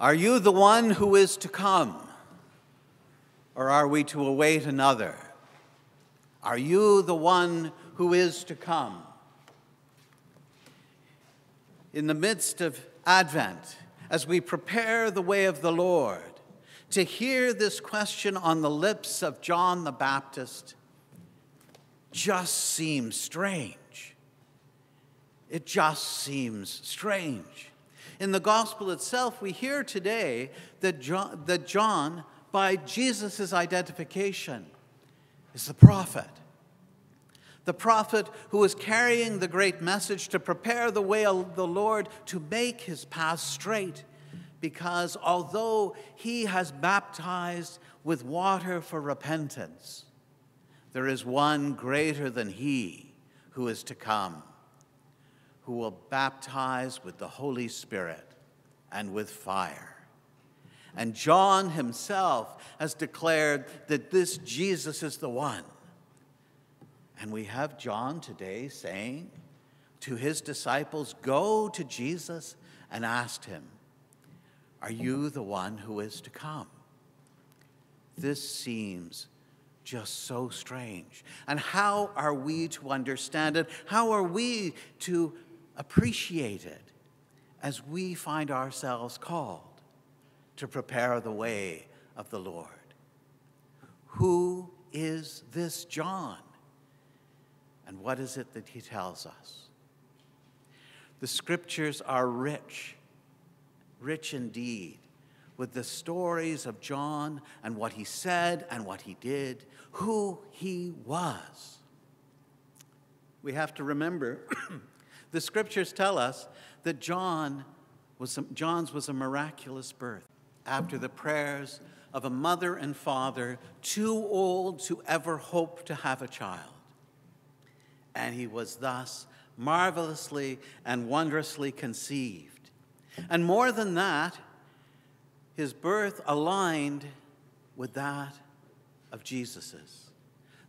Are you the one who is to come? Or are we to await another? Are you the one who is to come? In the midst of Advent, as we prepare the way of the Lord, to hear this question on the lips of John the Baptist just seems strange. It just seems strange. In the gospel itself, we hear today that John, that John by Jesus' identification, is the prophet. The prophet who is carrying the great message to prepare the way of the Lord to make his path straight. Because although he has baptized with water for repentance, there is one greater than he who is to come, who will baptize with the Holy Spirit and with fire. And John himself has declared that this Jesus is the one. And we have John today saying to his disciples, Go to Jesus and ask him, Are you the one who is to come? This seems just so strange. And how are we to understand it? How are we to appreciate it as we find ourselves called to prepare the way of the Lord? Who is this John? And what is it that he tells us? The scriptures are rich, rich indeed, with the stories of John and what he said and what he did, who he was. We have to remember the scriptures tell us that John was, John's was a miraculous birth after the prayers of a mother and father too old to ever hope to have a child and he was thus marvelously and wondrously conceived. And more than that, his birth aligned with that of Jesus's,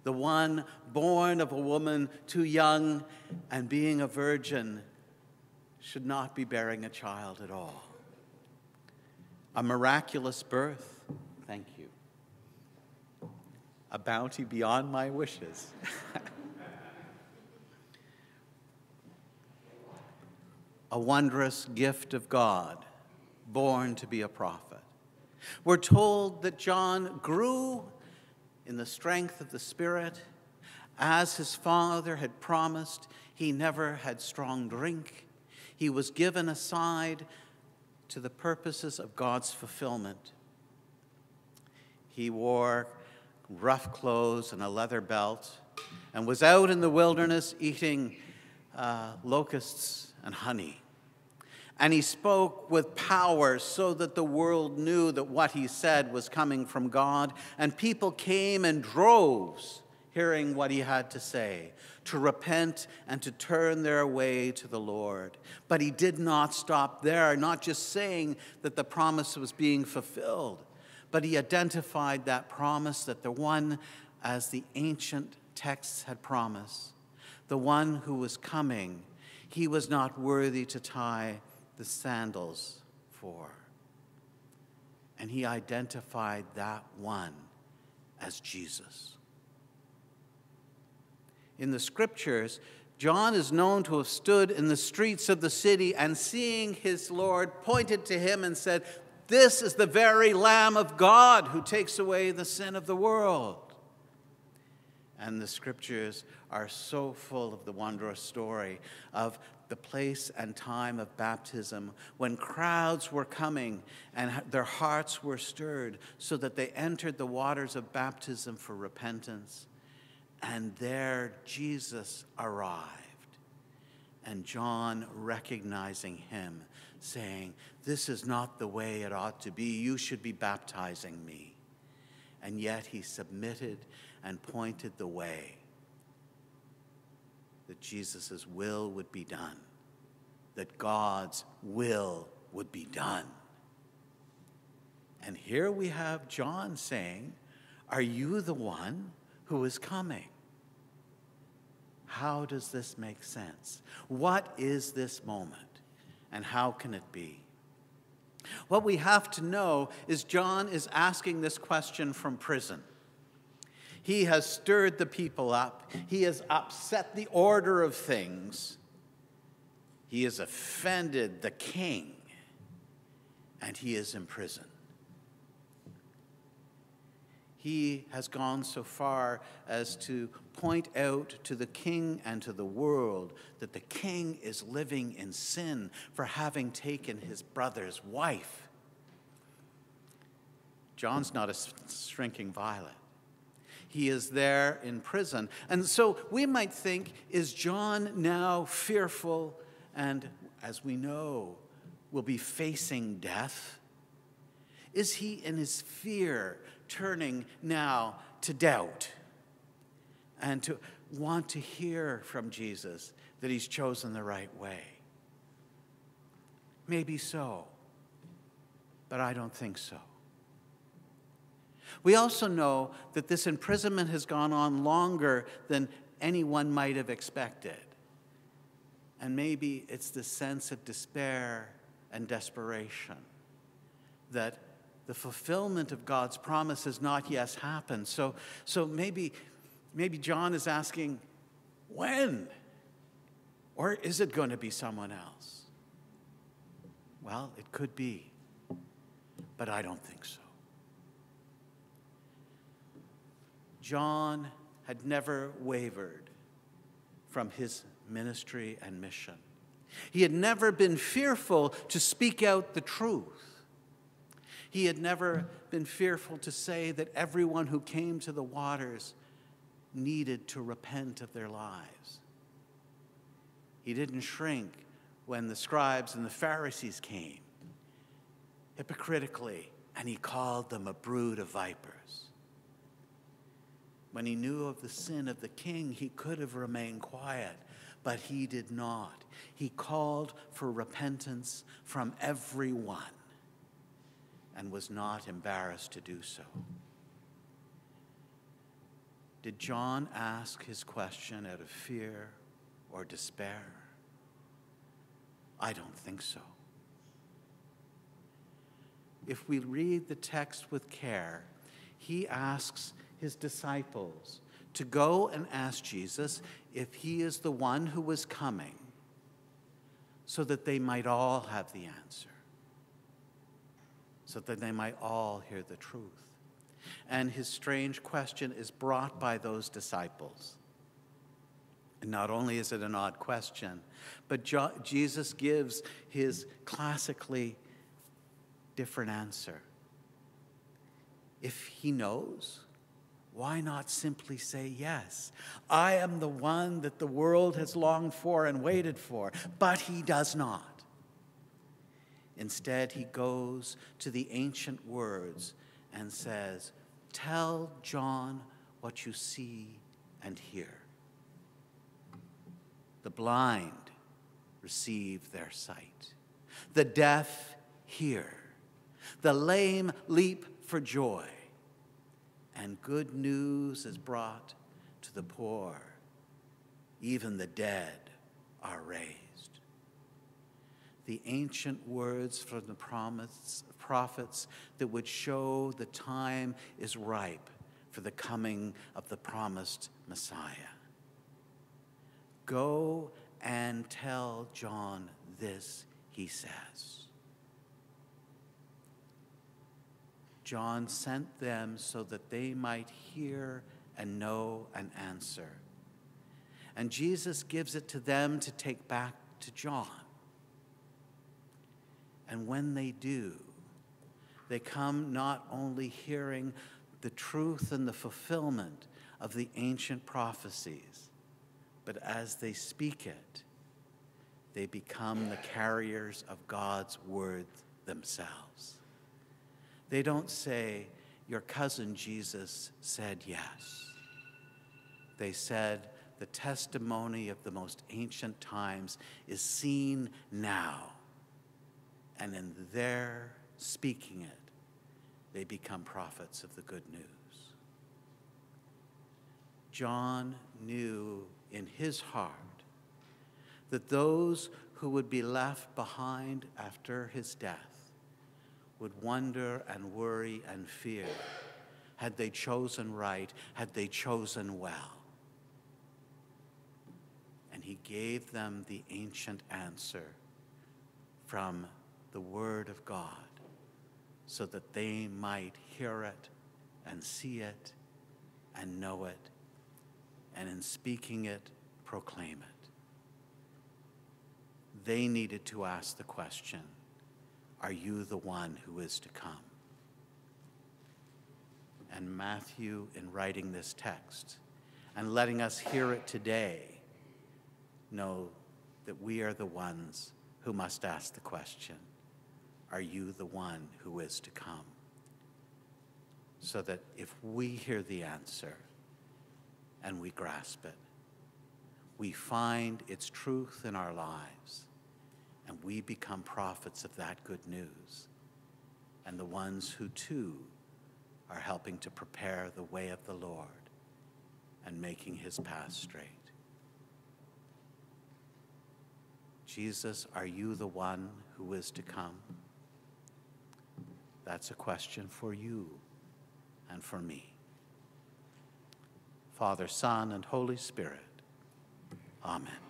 the one born of a woman too young and being a virgin should not be bearing a child at all. A miraculous birth, thank you. A bounty beyond my wishes. a wondrous gift of God, born to be a prophet. We're told that John grew in the strength of the Spirit. As his father had promised, he never had strong drink. He was given aside to the purposes of God's fulfillment. He wore rough clothes and a leather belt and was out in the wilderness eating uh, locusts and honey. And he spoke with power so that the world knew that what he said was coming from God. And people came in droves hearing what he had to say, to repent and to turn their way to the Lord. But he did not stop there, not just saying that the promise was being fulfilled, but he identified that promise that the one, as the ancient texts had promised, the one who was coming he was not worthy to tie the sandals for. And he identified that one as Jesus. In the scriptures, John is known to have stood in the streets of the city and seeing his Lord pointed to him and said, This is the very Lamb of God who takes away the sin of the world. And the scriptures are so full of the wondrous story of the place and time of baptism when crowds were coming and their hearts were stirred so that they entered the waters of baptism for repentance. And there Jesus arrived. And John, recognizing him, saying, This is not the way it ought to be. You should be baptizing me. And yet he submitted and pointed the way that Jesus' will would be done, that God's will would be done. And here we have John saying, Are you the one who is coming? How does this make sense? What is this moment? And how can it be? What we have to know is John is asking this question from prison. He has stirred the people up, he has upset the order of things, he has offended the king, and he is in prison. He has gone so far as to point out to the king and to the world that the king is living in sin for having taken his brother's wife. John's not a shrinking violet. He is there in prison. And so we might think is John now fearful and, as we know, will be facing death? Is he in his fear turning now to doubt and to want to hear from Jesus that he's chosen the right way. Maybe so, but I don't think so. We also know that this imprisonment has gone on longer than anyone might have expected. And maybe it's the sense of despair and desperation that the fulfillment of God's promise has not yet happened. So, so maybe, maybe John is asking, when? Or is it going to be someone else? Well, it could be, but I don't think so. John had never wavered from his ministry and mission. He had never been fearful to speak out the truth. He had never been fearful to say that everyone who came to the waters needed to repent of their lives. He didn't shrink when the scribes and the Pharisees came hypocritically, and he called them a brood of vipers. When he knew of the sin of the king, he could have remained quiet, but he did not. He called for repentance from everyone and was not embarrassed to do so. Did John ask his question out of fear or despair? I don't think so. If we read the text with care, he asks his disciples to go and ask Jesus if he is the one who was coming so that they might all have the answer so that they might all hear the truth. And his strange question is brought by those disciples. And not only is it an odd question, but jo- Jesus gives his classically different answer. If he knows, why not simply say yes? I am the one that the world has longed for and waited for, but he does not. Instead, he goes to the ancient words and says, Tell John what you see and hear. The blind receive their sight, the deaf hear, the lame leap for joy, and good news is brought to the poor. Even the dead are raised the ancient words from the promise, prophets that would show the time is ripe for the coming of the promised Messiah. Go and tell John this, he says. John sent them so that they might hear and know and answer. And Jesus gives it to them to take back to John. And when they do, they come not only hearing the truth and the fulfillment of the ancient prophecies, but as they speak it, they become the carriers of God's word themselves. They don't say, Your cousin Jesus said yes. They said, The testimony of the most ancient times is seen now and in their speaking it, they become prophets of the good news. John knew in his heart that those who would be left behind after his death would wonder and worry and fear had they chosen right, had they chosen well. And he gave them the ancient answer from the Word of God so that they might hear it and see it and know it, and in speaking it, proclaim it. They needed to ask the question Are you the one who is to come? And Matthew, in writing this text and letting us hear it today, know that we are the ones who must ask the question Are you the one who is to come? So that if we hear the answer and we grasp it, we find its truth in our lives and we become prophets of that good news and the ones who too are helping to prepare the way of the Lord and making his path straight. Jesus, are you the one who is to come? That's a question for you and for me. Father, Son, and Holy Spirit. Amen.